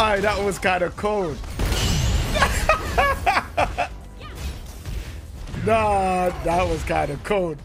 Alright, that was kind of cold. nah, that was kind of cold.